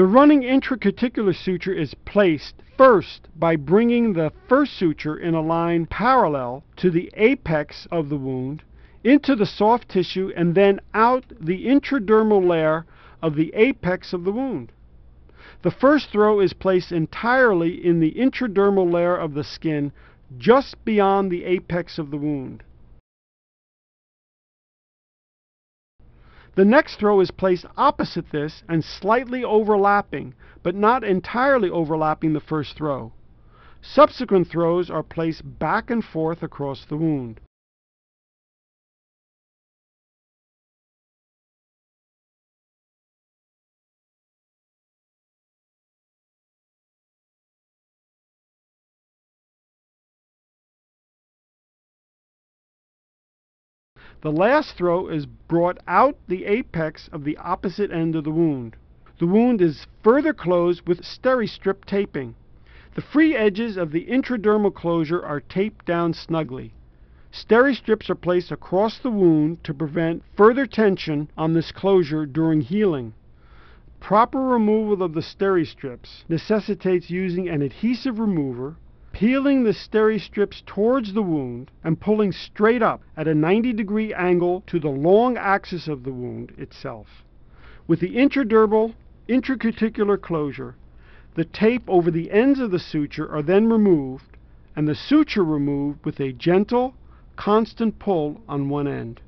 The running intracuticular suture is placed first by bringing the first suture in a line parallel to the apex of the wound into the soft tissue and then out the intradermal layer of the apex of the wound. The first throw is placed entirely in the intradermal layer of the skin just beyond the apex of the wound. The next throw is placed opposite this and slightly overlapping, but not entirely overlapping the first throw. Subsequent throws are placed back and forth across the wound. The last throw is brought out the apex of the opposite end of the wound. The wound is further closed with steri-strip taping. The free edges of the intradermal closure are taped down snugly. Steri-strips are placed across the wound to prevent further tension on this closure during healing. Proper removal of the steri-strips necessitates using an adhesive remover peeling the steri-strips towards the wound and pulling straight up at a 90 degree angle to the long axis of the wound itself. With the intradermal intracuticular closure, the tape over the ends of the suture are then removed and the suture removed with a gentle, constant pull on one end.